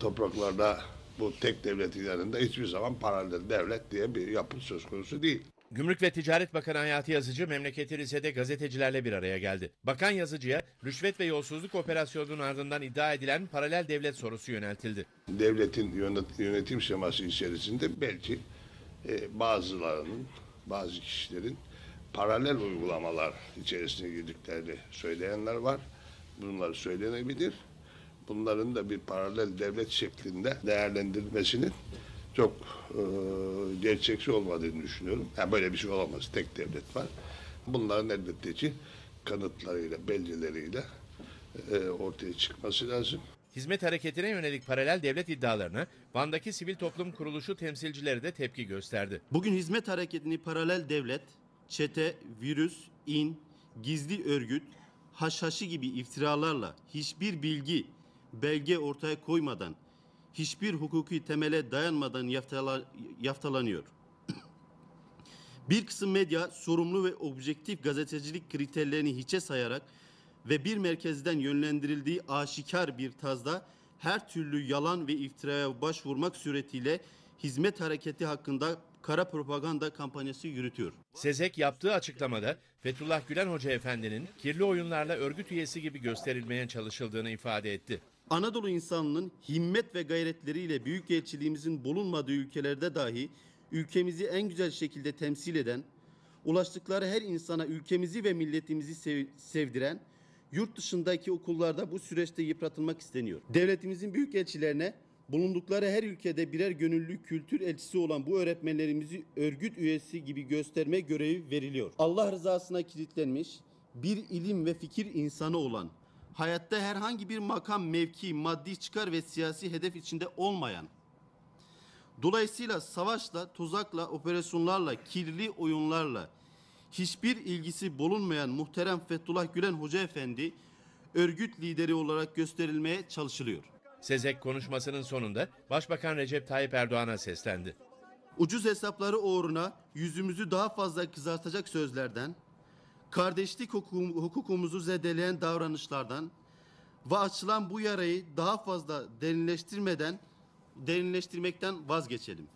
topraklarda bu tek devlet ilanında hiçbir zaman paralel devlet diye bir yapı söz konusu değil. Gümrük ve Ticaret Bakanı Hayati Yazıcı memleketi Rize'de gazetecilerle bir araya geldi. Bakan Yazıcı'ya rüşvet ve yolsuzluk operasyonunun ardından iddia edilen paralel devlet sorusu yöneltildi. Devletin yönet- yönetim şeması içerisinde belki e, bazılarının, bazı kişilerin paralel uygulamalar içerisine girdiklerini söyleyenler var. Bunlar söylenebilir. Bunların da bir paralel devlet şeklinde değerlendirilmesinin çok e, gerçekçi olmadığını düşünüyorum. Yani böyle bir şey olamaz. Tek devlet var. Bunların elbette ki kanıtlarıyla, belgeleriyle e, ortaya çıkması lazım. Hizmet hareketine yönelik paralel devlet iddialarına Van'daki sivil toplum kuruluşu temsilcileri de tepki gösterdi. Bugün hizmet hareketini paralel devlet, çete, virüs, in, gizli örgüt, haşhaşı gibi iftiralarla hiçbir bilgi, belge ortaya koymadan, hiçbir hukuki temele dayanmadan yaftala- yaftalanıyor. Bir kısım medya sorumlu ve objektif gazetecilik kriterlerini hiçe sayarak ve bir merkezden yönlendirildiği aşikar bir tazda her türlü yalan ve iftiraya başvurmak suretiyle hizmet hareketi hakkında kara propaganda kampanyası yürütüyor. Sezek yaptığı açıklamada Fethullah Gülen Hoca Efendi'nin kirli oyunlarla örgüt üyesi gibi gösterilmeye çalışıldığını ifade etti. Anadolu insanının himmet ve gayretleriyle büyükelçiliğimizin bulunmadığı ülkelerde dahi ülkemizi en güzel şekilde temsil eden, ulaştıkları her insana ülkemizi ve milletimizi sev- sevdiren, yurt dışındaki okullarda bu süreçte yıpratılmak isteniyor. Devletimizin büyükelçilerine bulundukları her ülkede birer gönüllü kültür elçisi olan bu öğretmenlerimizi örgüt üyesi gibi gösterme görevi veriliyor. Allah rızasına kilitlenmiş bir ilim ve fikir insanı olan, hayatta herhangi bir makam, mevki, maddi çıkar ve siyasi hedef içinde olmayan, dolayısıyla savaşla, tuzakla, operasyonlarla, kirli oyunlarla hiçbir ilgisi bulunmayan muhterem Fethullah Gülen Hoca Efendi örgüt lideri olarak gösterilmeye çalışılıyor. Sezek konuşmasının sonunda Başbakan Recep Tayyip Erdoğan'a seslendi. Ucuz hesapları uğruna yüzümüzü daha fazla kızartacak sözlerden, kardeşlik hukukum- hukukumuzu zedeleyen davranışlardan ve açılan bu yarayı daha fazla derinleştirmeden derinleştirmekten vazgeçelim.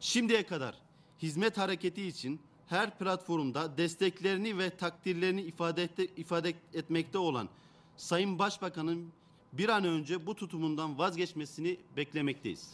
Şimdiye kadar hizmet hareketi için her platformda desteklerini ve takdirlerini ifade, ette- ifade etmekte olan Sayın Başbakan'ın bir an önce bu tutumundan vazgeçmesini beklemekteyiz.